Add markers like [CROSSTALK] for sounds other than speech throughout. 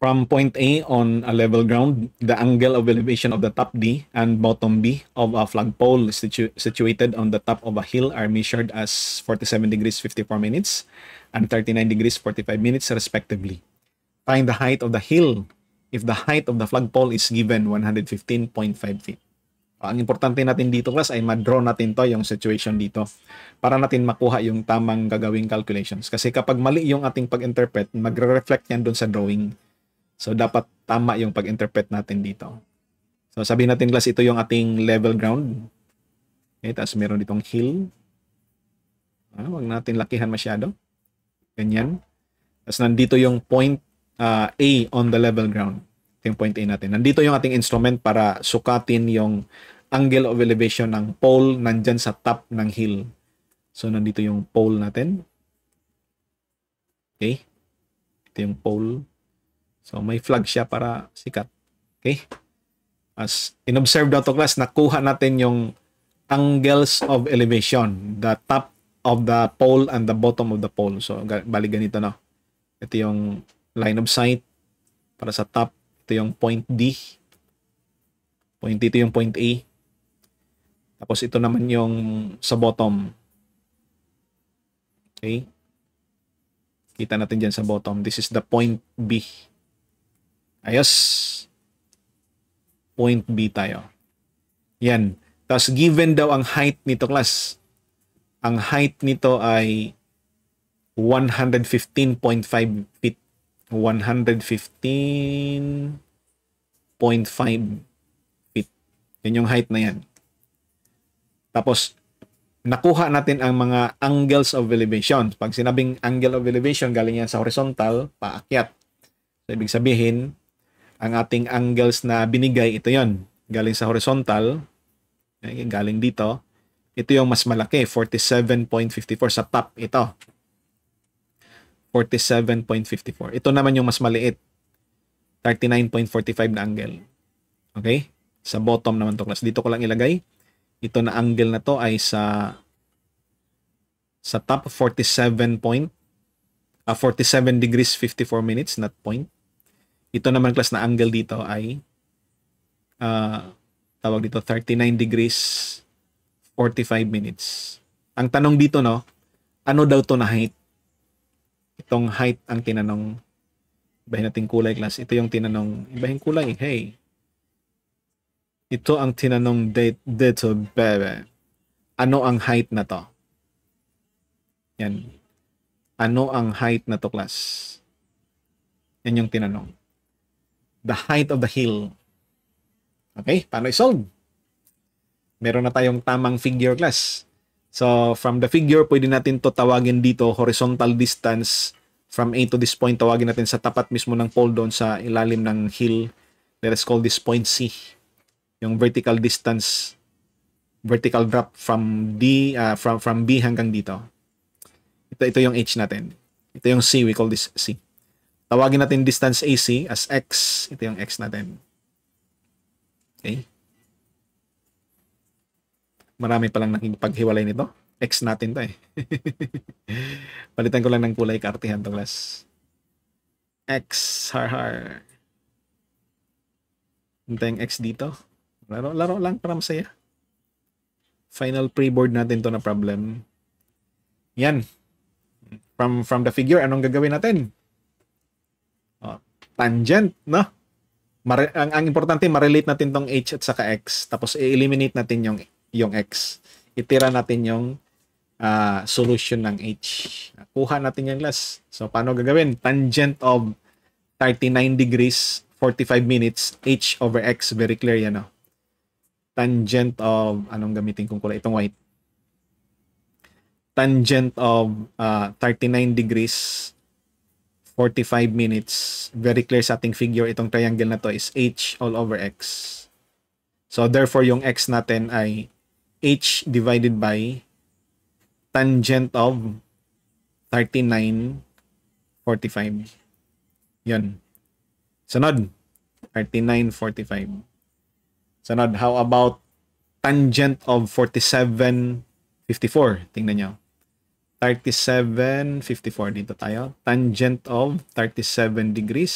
From point A on a level ground, the angle of elevation of the top D and bottom B of a flagpole situ- situated on the top of a hill are measured as 47 degrees 54 minutes and 39 degrees 45 minutes respectively. Find the height of the hill if the height of the flagpole is given 115.5 feet. Ang importante natin dito class ay ma-draw natin to yung situation dito para natin makuha yung tamang gagawing calculations. Kasi kapag mali yung ating pag-interpret, magre-reflect yan dun sa drawing. So, dapat tama yung pag-interpret natin dito. So, sabihin natin class, ito yung ating level ground. Okay, tapos meron ditong hill. Ah, wag natin lakihan masyado. Ganyan. Tapos nandito yung point uh, A on the level ground. Ito yung point A natin. Nandito yung ating instrument para sukatin yung angle of elevation ng pole nandyan sa top ng hill. So, nandito yung pole natin. Okay. Ito yung pole. So may flag siya para sikat. Okay? As in-observe daw to class, nakuha natin yung angles of elevation, the top of the pole and the bottom of the pole. So bali ganito no. Ito yung line of sight para sa top. Ito yung point D. Point dito yung point A. Tapos ito naman yung sa bottom. Okay? Kita natin dyan sa bottom. This is the point B. Ayos. Point B tayo. Yan. Tapos given daw ang height nito class. Ang height nito ay 115.5 feet. 115.5 feet. Yan yung height na yan. Tapos, nakuha natin ang mga angles of elevation. Pag sinabing angle of elevation, galing yan sa horizontal, paakyat. So, ibig sabihin, ang ating angles na binigay, ito yon Galing sa horizontal, okay, galing dito. Ito yung mas malaki, 47.54 sa top ito. 47.54. Ito naman yung mas maliit, 39.45 na angle. Okay? Sa bottom naman to class. Dito ko lang ilagay. Ito na angle na to ay sa sa top 47 point uh, 47 degrees 54 minutes not point ito naman class na angle dito ay uh, tawag dito 39 degrees 45 minutes. Ang tanong dito no, ano daw to na height? Itong height ang tinanong. Ibahin natin kulay class. Ito yung tinanong. Ibahin kulay. Hey. Ito ang tinanong date dito bebe. Ano ang height na to? Yan. Ano ang height na to class? Yan yung tinanong the height of the hill. Okay, paano i-solve? Meron na tayong tamang figure class. So, from the figure, pwede natin to tawagin dito horizontal distance from A to this point. Tawagin natin sa tapat mismo ng pole doon sa ilalim ng hill. Let us call this point C. Yung vertical distance, vertical drop from D, uh, from, from B hanggang dito. Ito, ito yung H natin. Ito yung C, we call this C. Tawagin natin distance AC as x. Ito yung x natin. Okay. Marami palang nakipaghiwalay nito. X natin to eh. [LAUGHS] Palitan ko lang ng kulay kartihan to class. X, har har. Hinta yung X dito. Laro, laro lang para masaya. Final pre-board natin to na problem. Yan. From, from the figure, anong gagawin natin? Tangent, no? Mare- ang, ang importante, ma-relate natin tong h at saka x. Tapos, i-eliminate natin yung, yung x. Itira natin yung uh, solution ng h. Kuha natin yung class. So, paano gagawin? Tangent of 39 degrees, 45 minutes, h over x. Very clear yan, no? Tangent of, anong gamitin kong kulay? Itong white. Tangent of uh, ah, 39 degrees, 45 minutes. Very clear sa ating figure, itong triangle na to is h all over x. So therefore, yung x natin ay h divided by tangent of 39, 45. Yun. Sunod, 39, 45. Sunod, how about tangent of 47, 54? Tingnan nyo. 37, 54 dito tayo. Tangent of 37 degrees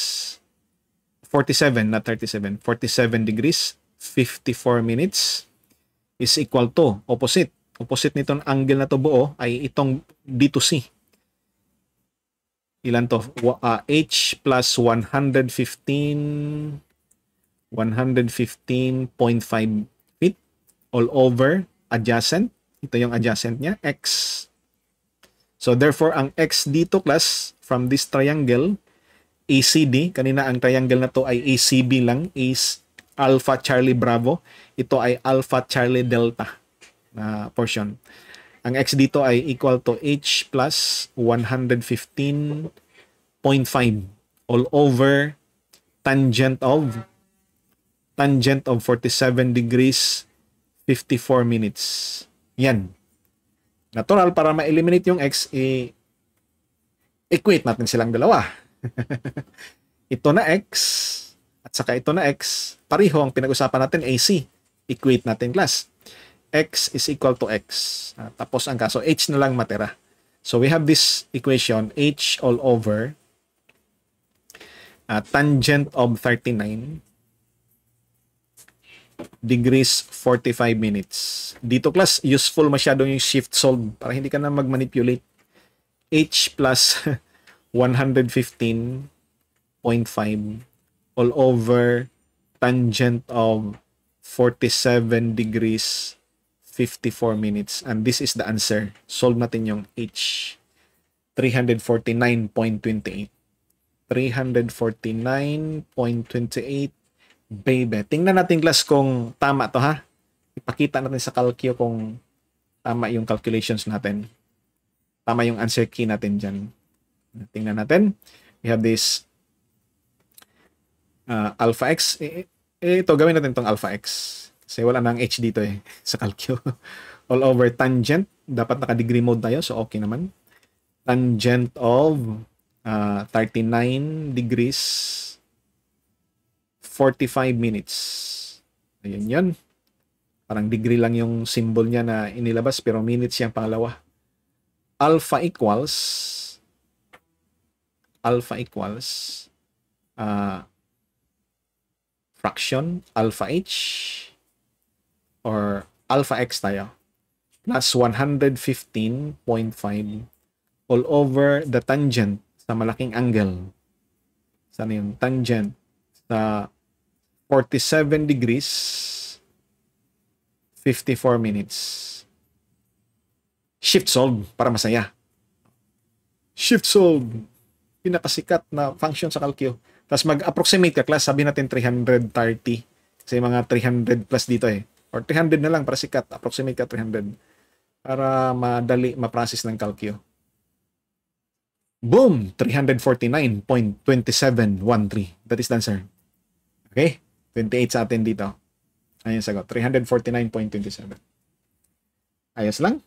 47, not 37. 47 degrees, 54 minutes is equal to, opposite. Opposite nitong angle na to buo ay itong dito C. Ilan to? Uh, H plus 115 115.5 feet all over adjacent. Ito yung adjacent niya, X. So therefore, ang X dito class from this triangle ACD, kanina ang triangle na to ay ACB lang, is Alpha Charlie Bravo. Ito ay Alpha Charlie Delta na portion. Ang x dito ay equal to h plus 115.5 all over tangent of tangent of 47 degrees 54 minutes. Yan. Natural para ma-eliminate yung x, i- equate natin silang dalawa [LAUGHS] ito na x at saka ito na x, pareho ang pinag-usapan natin AC. Equate natin class. x is equal to x. Uh, tapos ang kaso, h na lang matera. So we have this equation, h all over uh, tangent of 39 degrees 45 minutes. Dito class, useful masyado yung shift solve para hindi ka na mag-manipulate. h plus [LAUGHS] 115.5 all over tangent of 47 degrees 54 minutes. And this is the answer. Solve natin yung H. 349.28. 349.28. Baby. Tingnan natin class kung tama to ha. Ipakita natin sa calcio kung tama yung calculations natin. Tama yung answer key natin dyan. Tingnan natin. We have this uh, alpha x. Eh, ito, gawin natin itong alpha x. Kasi wala nang h dito eh, [LAUGHS] sa calcio. [LAUGHS] All over tangent. Dapat naka-degree mode tayo, so okay naman. Tangent of uh, 39 degrees 45 minutes. Ayan yan. Parang degree lang yung symbol niya na inilabas pero minutes yung pangalawa. Alpha equals alpha equals uh, fraction alpha h or alpha x tayo plus 115.5 all over the tangent sa malaking angle. Sana yung tangent sa 47 degrees 54 minutes. Shift solve para masaya. Shift solve pinakasikat na function sa calcio. Tapos mag-approximate ka class, sabi natin 330. Kasi mga 300 plus dito eh. Or 300 na lang para sikat. Approximate ka 300. Para madali ma-process ng calcio. Boom! 349.2713. That is the answer. Okay? 28 sa atin dito. Ayun sagot. 349.27. Ayos lang.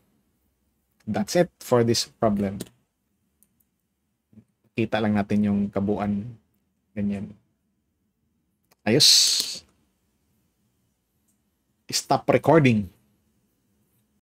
That's it for this problem kita lang natin yung kabuuan. Ganyan. Ayos. Stop recording.